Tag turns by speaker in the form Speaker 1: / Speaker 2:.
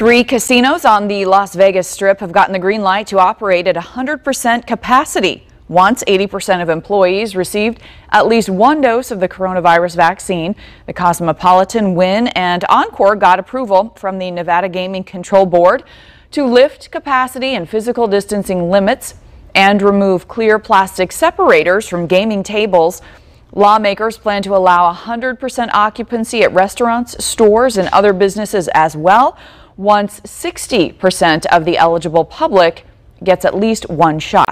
Speaker 1: Three casinos on the Las Vegas Strip have gotten the green light to operate at 100% capacity. Once 80% of employees received at least one dose of the coronavirus vaccine, the Cosmopolitan, Wynn, and Encore got approval from the Nevada Gaming Control Board to lift capacity and physical distancing limits and remove clear plastic separators from gaming tables. Lawmakers plan to allow 100% occupancy at restaurants, stores, and other businesses as well once 60% of the eligible public gets at least one shot.